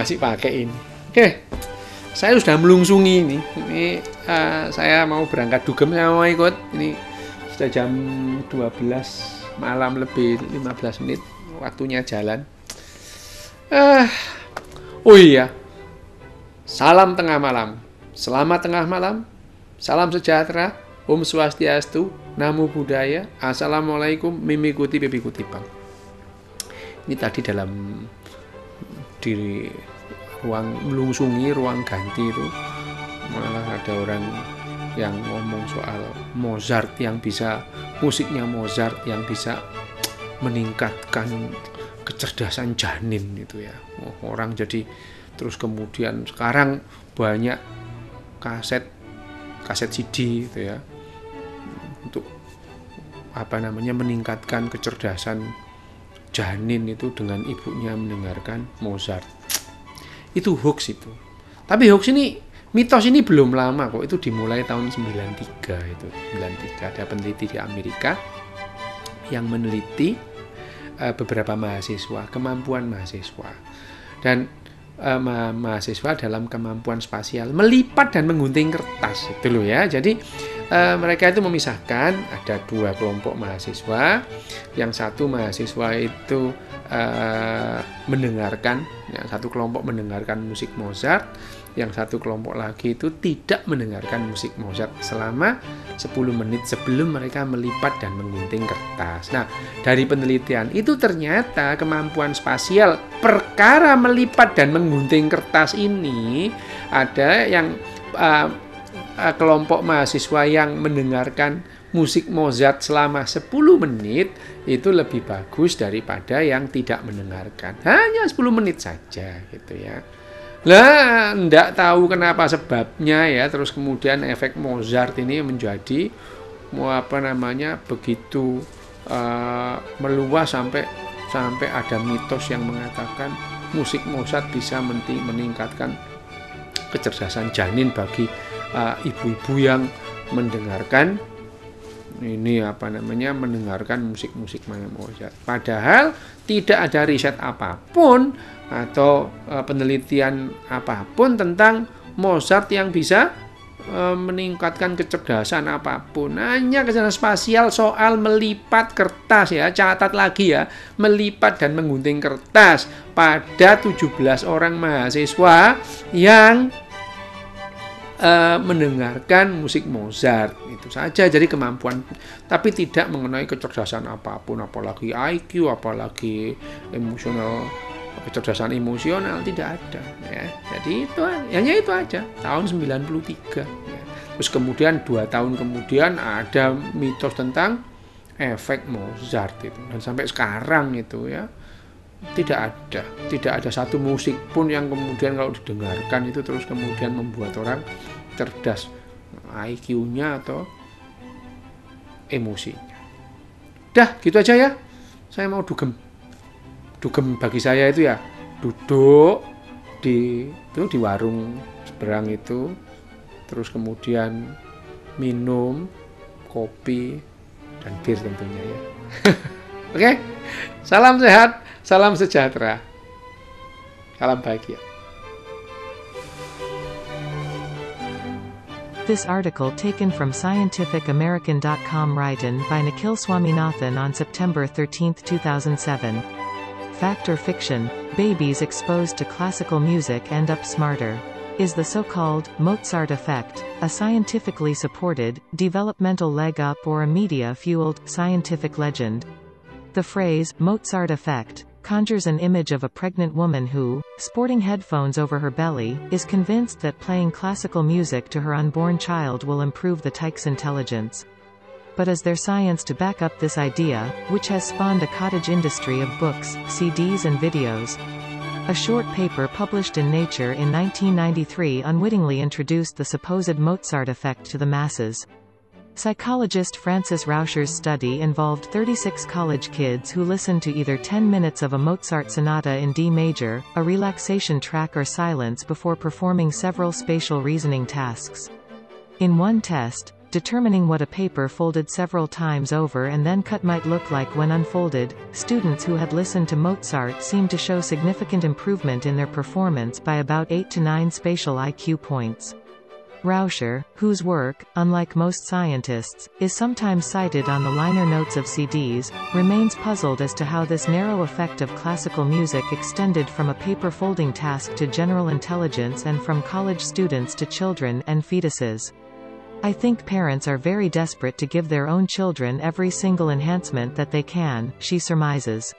Masih pakai ini. Oke, saya sudah melungsungi ini. Ini uh, saya mau berangkat dugem, saya mau ikut. Ini sudah jam 12 malam lebih 15 menit waktunya jalan. Ah, oh iya, salam tengah malam. Selamat tengah malam. Salam sejahtera. Om Swastiastu, Namo Buddhaya, Assalamualaikum, Mimi Kuti, Bibi Kuti Bang. Ini tadi dalam di ruang melungsungi, ruang ganti itu malah ada orang yang ngomong soal Mozart yang bisa musiknya Mozart yang bisa meningkatkan kecerdasan janin itu ya. Oh, orang jadi terus kemudian sekarang banyak kaset kaset CD itu ya untuk apa namanya meningkatkan kecerdasan janin itu dengan ibunya mendengarkan Mozart. Itu hoax itu. Tapi hoax ini mitos ini belum lama kok. Itu dimulai tahun 93 itu. 93 ada peneliti di Amerika yang meneliti uh, beberapa mahasiswa, kemampuan mahasiswa. Dan uh, ma mahasiswa dalam kemampuan spasial melipat dan menggunting kertas itu loh ya. Jadi uh, mereka itu memisahkan ada dua kelompok mahasiswa yang satu mahasiswa itu uh, mendengarkan yang satu kelompok mendengarkan musik Mozart yang satu kelompok lagi itu tidak mendengarkan musik Mozart selama 10 menit sebelum mereka melipat dan menggunting kertas. Nah, dari penelitian itu ternyata kemampuan spasial perkara melipat dan menggunting kertas ini ada yang uh, kelompok mahasiswa yang mendengarkan musik Mozart selama 10 menit itu lebih bagus daripada yang tidak mendengarkan. Hanya 10 menit saja gitu ya. Lah, enggak tahu kenapa sebabnya ya, terus kemudian efek Mozart ini menjadi mau apa namanya begitu uh, meluas sampai sampai ada mitos yang mengatakan musik Mozart bisa meningkatkan kecerdasan janin bagi ibu-ibu uh, yang mendengarkan ini apa namanya mendengarkan musik-musik Mozart. Padahal tidak ada riset apa pun atau uh, penelitian apa pun tentang Mozart yang bisa uh, meningkatkan kecerdasan apa pun. Hanya kecerdasan spasial soal melipat kertas ya, catat lagi ya, melipat dan menggunting kertas pada 17 orang mahasiswa yang uh, mendengarkan musik Mozart itu saja. Jadi kemampuan tapi tidak mengenai kecerdasan apa pun apalagi IQ apalagi emosional kecerdasan emosional tidak ada ya. Jadi itu hanya itu aja tahun 93 ya. terus kemudian dua tahun kemudian ada mitos tentang efek Mozart itu. Dan sampai sekarang itu ya tidak ada tidak ada satu musik pun yang kemudian kalau didengarkan itu terus kemudian membuat orang cerdas IQ-nya atau emosinya. Dah gitu aja ya. Saya mau dugem. Dugem bagi saya itu ya duduk di itu di warung seberang itu terus kemudian minum kopi dan bir tentunya ya oke salam sehat Salam sejahtera. Salam bahagia. This article taken from scientificamerican.com written by Nikhil Swaminathan on September 13, 2007. Fact or fiction, babies exposed to classical music end up smarter. Is the so-called Mozart effect, a scientifically supported, developmental leg up or a media-fueled, scientific legend? The phrase, Mozart effect, conjures an image of a pregnant woman who, sporting headphones over her belly, is convinced that playing classical music to her unborn child will improve the tyke's intelligence. But is there science to back up this idea, which has spawned a cottage industry of books, CDs and videos? A short paper published in Nature in 1993 unwittingly introduced the supposed Mozart effect to the masses. Psychologist Francis Rauscher's study involved 36 college kids who listened to either 10 minutes of a Mozart sonata in D major, a relaxation track or silence before performing several spatial reasoning tasks. In one test, determining what a paper folded several times over and then cut might look like when unfolded. Students who had listened to Mozart seemed to show significant improvement in their performance by about 8 to 9 spatial IQ points. Rauscher, whose work, unlike most scientists, is sometimes cited on the liner notes of CDs, remains puzzled as to how this narrow effect of classical music extended from a paper folding task to general intelligence and from college students to children and fetuses. I think parents are very desperate to give their own children every single enhancement that they can, she surmises.